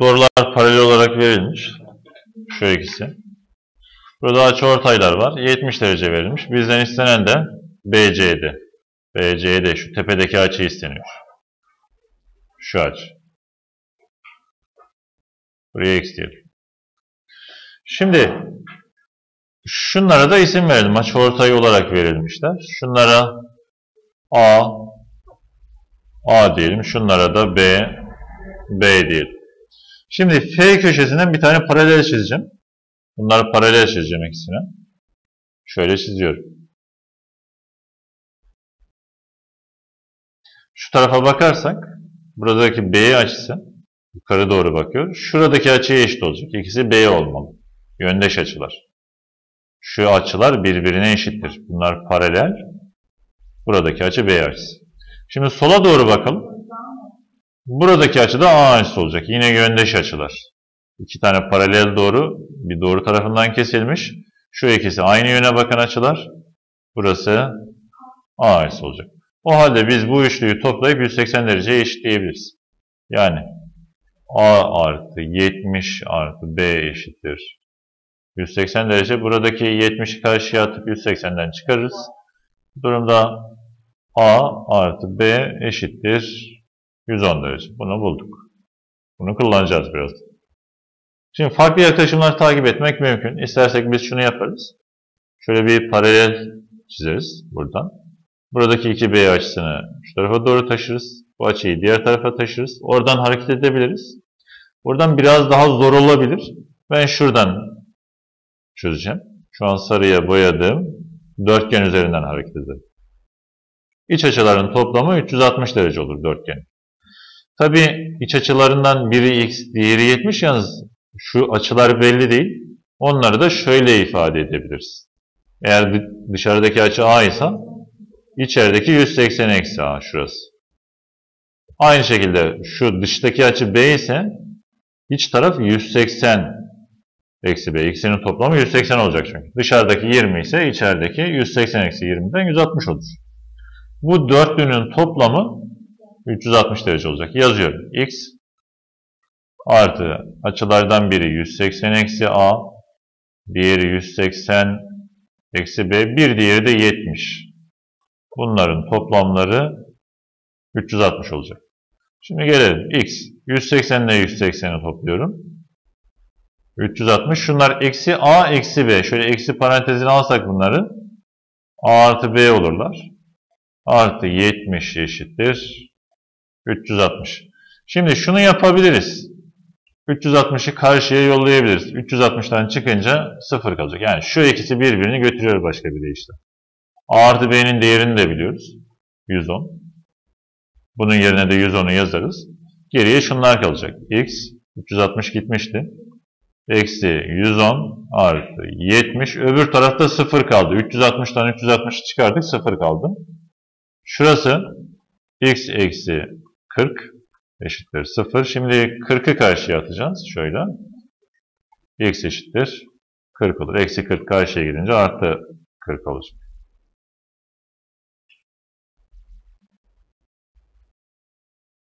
Doğrular paralel olarak verilmiş. Şu ikisi. Burada açıortaylar var. 70 derece verilmiş. Bizden istenen de BCD. BCD şu tepedeki açı isteniyor. Şu açı. Buraya x diyelim. Şimdi şunlara da isim verelim. Açıortay olarak verilmişler. Şunlara A A diyelim. Şunlara da B B diyelim. Şimdi F köşesinden bir tane paralel çizeceğim. Bunları paralel çizeceğim ikisine. Şöyle çiziyorum. Şu tarafa bakarsak buradaki B açısı yukarı doğru bakıyor. Şuradaki açıya eşit olacak. İkisi B olmalı. Yöndeş açılar. Şu açılar birbirine eşittir. Bunlar paralel. Buradaki açı B açısı. Şimdi sola doğru bakalım. Buradaki açı da A açısı olacak. Yine yöndeş açılar. İki tane paralel doğru bir doğru tarafından kesilmiş. Şu ikisi aynı yöne bakan açılar. Burası A açısı olacak. O halde biz bu üçlüyü toplayıp 180 dereceye eşitleyebiliriz. Yani A artı 70 artı B eşittir. 180 derece. Buradaki 70'i karşıya atıp 180'den çıkarırız. Bu durumda A artı B eşittir 110 derece. Bunu bulduk. Bunu kullanacağız biraz. Şimdi farklı yaklaşımlar takip etmek mümkün. İstersek biz şunu yaparız. Şöyle bir paralel çizeriz buradan. Buradaki iki B açısını şu tarafa doğru taşırız. Bu açıyı diğer tarafa taşırız. Oradan hareket edebiliriz. Buradan biraz daha zor olabilir. Ben şuradan çözeceğim. Şu an sarıya boyadığım dörtgen üzerinden hareket ederim. İç açıların toplamı 360 derece olur dörtgen. Tabi iç açılarından biri x, diğeri 70 yalnız şu açılar belli değil. Onları da şöyle ifade edebiliriz. Eğer dışarıdaki açı a ise içerideki 180 eksi a şurası. Aynı şekilde şu dıştaki açı b ise iç taraf 180 eksi b. İkisinin toplamı 180 olacak çünkü. Dışarıdaki 20 ise içerideki 180 eksi 20'den 160 olur. Bu dörtlünün toplamı 360 derece olacak. Yazıyorum. x artı açılardan biri 180 eksi a, diğeri 180 eksi b, bir diğeri de 70. Bunların toplamları 360 olacak. Şimdi gelelim. x 180 ile 180'i topluyorum. 360. Şunlar eksi a eksi b. Şöyle eksi parantezini alsak bunları. a artı b olurlar. Artı 70 eşittir. 360. Şimdi şunu yapabiliriz. 360'ı karşıya yollayabiliriz. 360'tan çıkınca 0 kalacak. Yani şu ikisi birbirini götürüyor başka bir deyişle. A artı B'nin değerini de biliyoruz. 110. Bunun yerine de 110'u yazarız. Geriye şunlar kalacak. X 360 gitmişti. Eksi 110 artı 70. Öbür tarafta 0 kaldı. 360'tan 360'ı çıkardık 0 kaldı. Şurası x eksi 40 eşittir 0. Şimdi 40'ı karşıya atacağız. Şöyle. x eşittir 40 olur. Eksi 40 karşıya gidince artı 40 olacak.